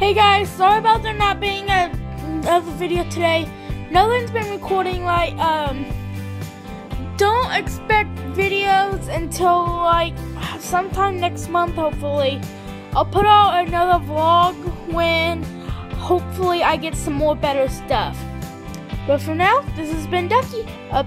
Hey guys, sorry about there not being a, another video today. Nothing's been recording like um don't expect videos until like sometime next month hopefully. I'll put out another vlog when hopefully I get some more better stuff. But for now, this has been Ducky. Uh,